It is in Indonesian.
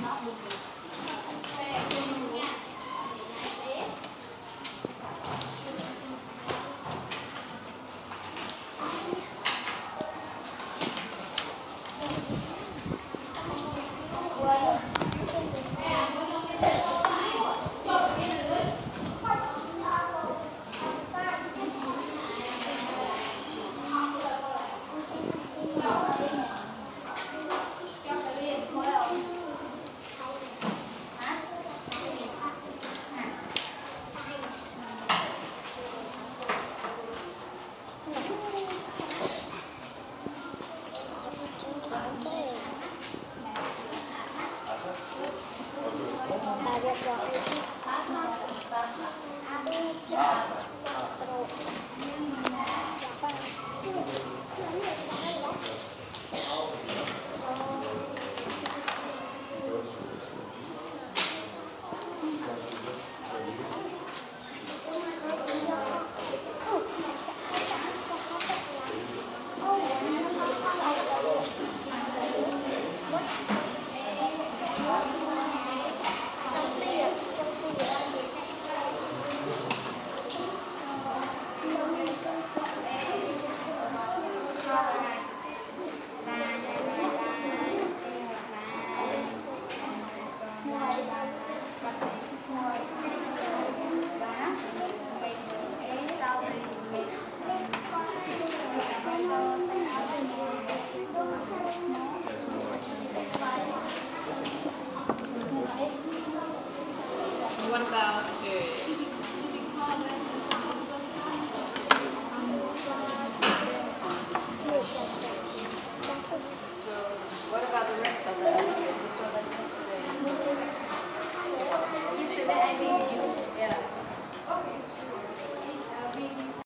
not Thank you.